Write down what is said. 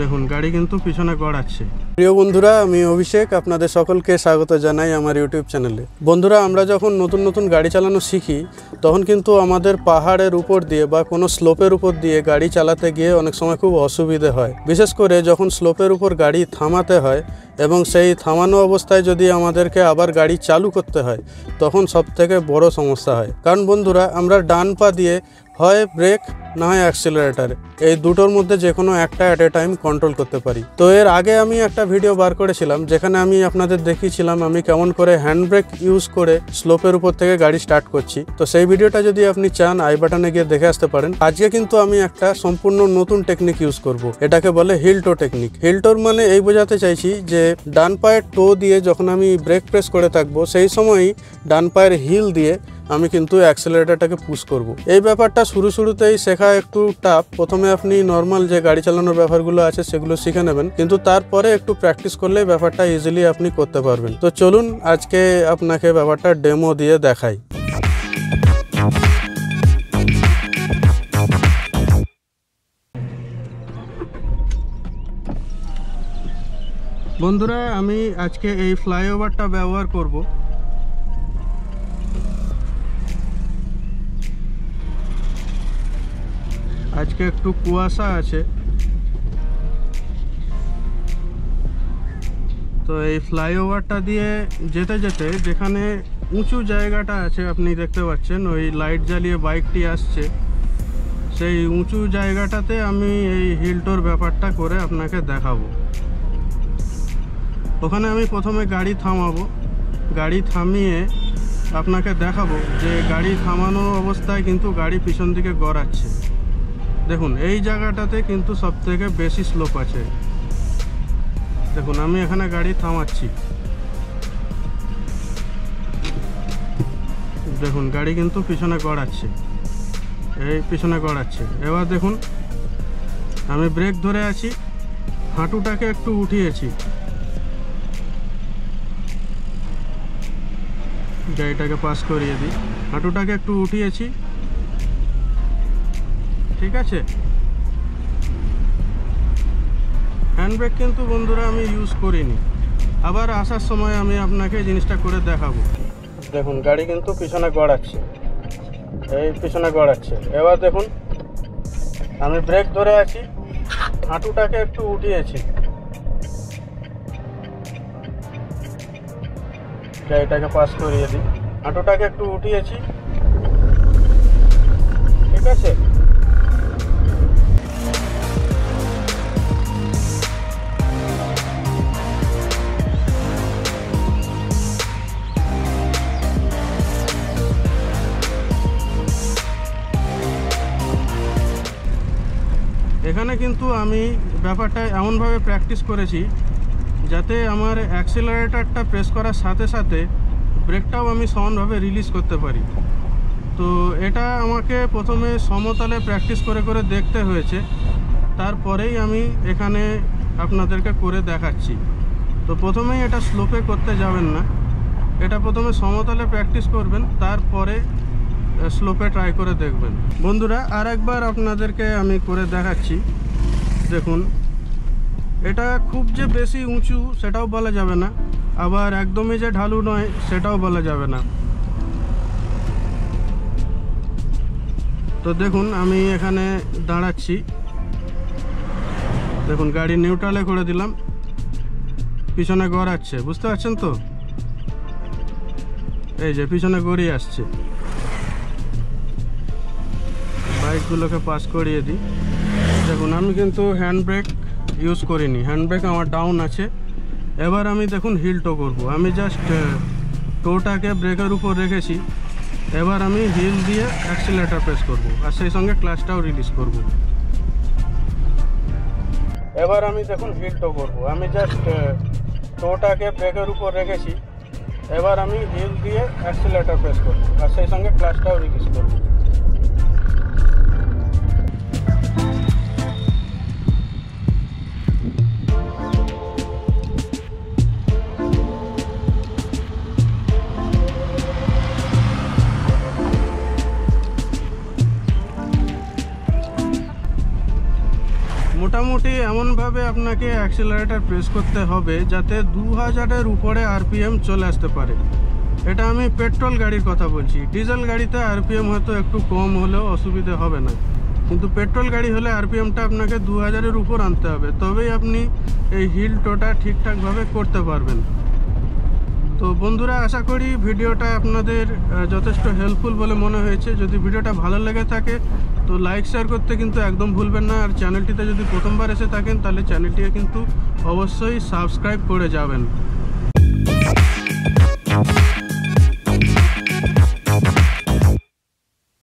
দেখুন, গাড়ি কিন্তু পিছনে গড়াচ্ছে। প্রিয় বন্ধুরা, আমি অভিষেক, আপনাদের সকলকে স্বাগত জানাই আমার ইউটিউব চ্যানেলে। বন্ধুরা, আমরা যখন নতুন নতুন গাড়ি চালানো শিখি, তখন কিন্তু আমাদের পাহাড়ের উপর দিয়ে বা কোনো স্লোপের উপর দিয়ে গাড়ি চালাতে গিয়ে অনেক সময় খুব অসুবিধে হয়। বিশেষ করে যখন স্লোপের উপর গাড়ি থামাতে হয় এবং সেই থামানো অবস্থায় যদি আমাদেরকে আবার গাড়ি চালু করতে হয়, তখন সব থেকে বড় সমস্যা হয়। কারণ বন্ধুরা, আমরা ডান পা দিয়ে হয় ব্রেক, না হয় অ্যাক্সিলারেটার এই দুটোর মধ্যে যে কোনো একটা অ্যাট এ টাইম কন্ট্রোল করতে পারি। তো এর আগে আমি একটা ভিডিও বার করেছিলাম, যেখানে আমি আপনাদের দেখিয়েছিলাম আমি কেমন করে হ্যান্ড ব্রেক ইউজ করে স্লোপের উপর থেকে গাড়ি স্টার্ট করছি। তো সেই ভিডিওটা যদি আপনি চান আই বাটনে গিয়ে দেখে আসতে পারেন। আজকে কিন্তু আমি একটা সম্পূর্ণ নতুন টেকনিক ইউজ করব। এটাকে বলে হিলটো টেকনিক হিলটোর মানে এই বোঝাতে চাইছি যে, ডান পায়ের টো দিয়ে যখন আমি ব্রেক প্রেস করে থাকব, সেই সময়ই ডান পায়ের হিল দিয়ে আমি কিন্তু অ্যাক্সেলারেটারটাকে পুশ করব। এই ব্যাপারটা শুরু শুরুতেই শেখা একটু টাফ প্রথমে আপনি নর্মাল যে গাড়ি চালানোর ব্যাপারগুলো আছে সেগুলো শিখে নেবেন, কিন্তু তারপরে একটু প্র্যাকটিস করলেই ব্যাপারটা ইজিলি আপনি করতে পারবেন। তো চলুন আজকে আপনাকে ব্যাপারটা ডেমো দিয়ে দেখাই। বন্ধুরা, আমি আজকে এই ফ্লাইওভারটা ব্যবহার করব। আজকে একটু কুয়াশা আছে। তো এই ফ্লাইওভারটা দিয়ে যেতে যেতে যেখানে উঁচু জায়গাটা আছে, আপনি দেখতে পাচ্ছেন, ওই লাইট জ্বালিয়ে বাইকটি আসছে। সেই উঁচু জায়গাটাতে আমি এই হিলটোর ব্যাপারটা করে আপনাকে দেখাবো। ওখানে আমি প্রথমে গাড়ি থামাবো। গাড়ি থামিয়ে আপনাকে দেখাবো যে গাড়ি থামানো অবস্থায় কিন্তু গাড়ি পিছন দিকে গড়াচ্ছে। দেখুন, এই জায়গাটাতে কিন্তু সব থেকে বেশি স্লোপ আছে। দেখুন, আমি এখানে গাড়ি থামাচ্ছি। দেখুন, গাড়ি কিন্তু পিছনে গড়াচ্ছে। এই পিছনে গড়াচ্ছে। এবার দেখুন, আমি ব্রেক ধরে আছি, হাঁটুটাকে একটু উঠিয়েছি। গাড়িটাকে পাস করিয়ে দিই। হাঁটুটাকে একটু উঠিয়েছি। ঠিক আছে? হ্যান্ড কিন্তু বন্ধুরা আমি ইউজ করিনি। আবার আসার সময় আমি আপনাকে জিনিসটা করে দেখাবো। দেখুন, গাড়ি কিন্তু পিছনে গড়াচ্ছে। এই পিছনে গড়াচ্ছে। এবার দেখুন, আমি ব্রেক ধরে আছি। হাঁটুটাকে একটু উঠিয়েছি। গাড়িটাকে পাস করিয়ে দিই। হাঁটুটাকে একটু উঠিয়েছি। ঠিক আছে? এখানে কিন্তু আমি ব্যাপারটা এমনভাবে প্র্যাকটিস করেছি যাতে আমার অ্যাক্সেলারেটারটা প্রেস করার সাথে সাথে ব্রেকটাও আমি সমানভাবে রিলিজ করতে পারি। তো এটা আমাকে প্রথমে সমতলে প্র্যাকটিস করে করে দেখতে হয়েছে। তারপরেই আমি এখানে আপনাদেরকে করে দেখাচ্ছি। তো প্রথমেই এটা স্লোপে করতে যাবেন না। এটা প্রথমে সমতলে প্র্যাকটিস করবেন, তারপরে স্লোপে ট্রাই করে দেখবেন। বন্ধুরা আর একবার আপনাদেরকে আমি করে দেখাচ্ছি। দেখুন, এটা খুব যে বেশি উঁচু সেটাও বলা যাবে না। আবার একদমই যে ঢালু নয়, সেটাও বলা যাবে না। তো দেখুন, আমি এখানে দাঁড়াচ্ছি। দেখুন, গাড়ি নিউট্রালে করে দিলাম। পিছনে গড়াচ্ছে, বুঝতে পারছেন তো? এই যে, পিছনে গড়িয়ে আসছে। বাইকগুলোকে পাস করিয়ে দিই। দেখুন, আমি কিন্তু হ্যান্ড ব্রেক ইউজ করিনি। হ্যান্ড ব্রেক আমার ডাউন আছে। এবার আমি দেখুন হিল টো করব। আমি জাস্ট টোটাকে ব্রেকের উপর রেখেছি। এবার আমি হিল দিয়ে অ্যাক্সিলেটার প্রেস করব আর সেই সঙ্গে ক্লাচটাও রিলিজ করব। এবার আমি দেখুন হিল টো করব। আমি জাস্ট টোটাকে ব্রেকের উপর রেখেছি। এবার আমি হিল দিয়ে অ্যাক্সিলেটার প্রেস করব আর সেই সঙ্গে ক্লাচটাও রিলিজ করব। মোটামুটি এমনভাবে আপনাকে অ্যাক্সেলারেটার প্রেস করতে হবে যাতে দু হাজারের উপরে আরপিএম চলে আসতে পারে। এটা আমি পেট্রোল গাড়ির কথা বলছি। ডিজেল গাড়িতে আরপিএম হয়তো একটু কম হলেও অসুবিধে হবে না। কিন্তু পেট্রোল গাড়ি হলে আরপিএমটা আপনাকে দু হাজারের উপর আনতে হবে। তবেই আপনি এই হিল টোটা ঠিকঠাকভাবে করতে পারবেন। তো বন্ধুরা, আশা করি ভিডিওটা আপনাদের যথেষ্ট হেল্পফুল বলে মনে হয়েছে। যদি ভিডিওটা ভালো লেগে থাকে তো লাইক শেয়ার করতে কিন্তু একদম ভুলবেন না। আর চ্যানেলটিতে যদি প্রথমবার এসে থাকেন, তাহলে চ্যানেলটিকে কিন্তু অবশ্যই সাবস্ক্রাইব করে যাবেন।